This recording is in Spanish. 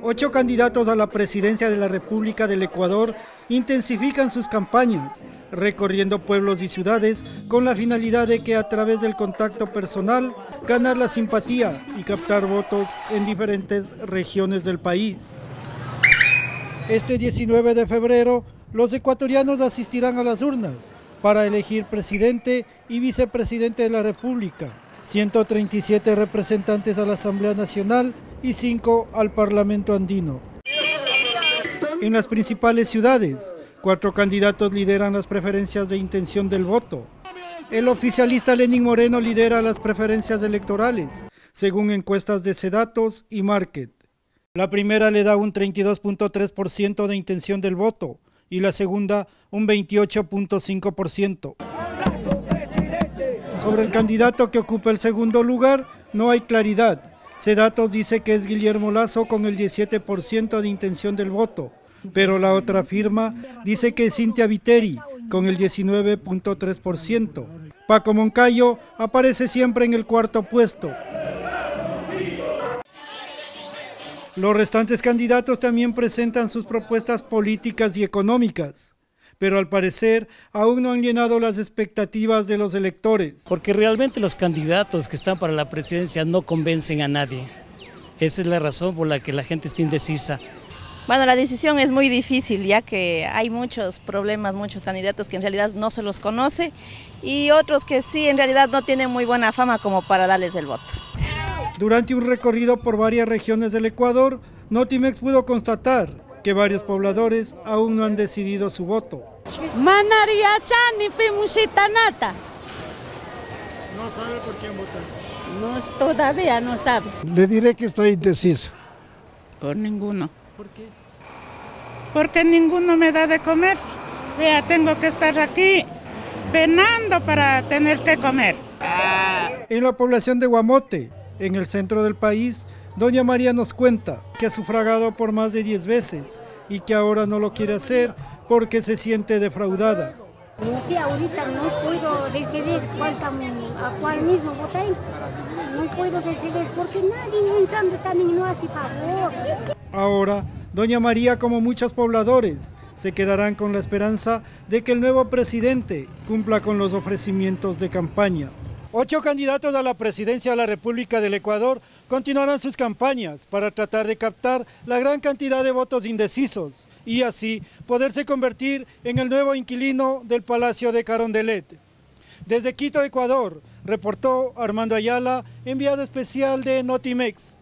Ocho candidatos a la presidencia de la República del Ecuador intensifican sus campañas, recorriendo pueblos y ciudades con la finalidad de que a través del contacto personal ganar la simpatía y captar votos en diferentes regiones del país. Este 19 de febrero, los ecuatorianos asistirán a las urnas para elegir presidente y vicepresidente de la República, 137 representantes a la Asamblea Nacional y 5 al Parlamento andino. En las principales ciudades, cuatro candidatos lideran las preferencias de intención del voto. El oficialista Lenín Moreno lidera las preferencias electorales, según encuestas de Sedatos y Market. La primera le da un 32.3% de intención del voto y la segunda un 28.5%. Sobre el candidato que ocupa el segundo lugar no hay claridad. Sedatos dice que es Guillermo Lazo con el 17% de intención del voto, pero la otra firma dice que es Cintia Viteri con el 19.3%. Paco Moncayo aparece siempre en el cuarto puesto. Los restantes candidatos también presentan sus propuestas políticas y económicas pero al parecer aún no han llenado las expectativas de los electores. Porque realmente los candidatos que están para la presidencia no convencen a nadie. Esa es la razón por la que la gente está indecisa. Bueno, la decisión es muy difícil ya que hay muchos problemas, muchos candidatos que en realidad no se los conoce y otros que sí en realidad no tienen muy buena fama como para darles el voto. Durante un recorrido por varias regiones del Ecuador, Notimex pudo constatar que varios pobladores aún no han decidido su voto. ¿No sabe por quién votar? No, todavía no sabe. Le diré que estoy indeciso. Por ninguno. ¿Por qué? Porque ninguno me da de comer. Vea, tengo que estar aquí penando para tener que comer. En la población de Guamote, en el centro del país, doña María nos cuenta que ha sufragado por más de 10 veces y que ahora no lo quiere hacer porque se siente defraudada. No sé, ahorita no puedo decidir cuál, a cuál mismo votar. No puedo decidir porque nadie entrando también no hace favor. Ahora, doña María, como muchos pobladores, se quedarán con la esperanza de que el nuevo presidente cumpla con los ofrecimientos de campaña. Ocho candidatos a la presidencia de la República del Ecuador continuarán sus campañas para tratar de captar la gran cantidad de votos indecisos y así poderse convertir en el nuevo inquilino del Palacio de Carondelet. Desde Quito, Ecuador, reportó Armando Ayala, enviado especial de Notimex.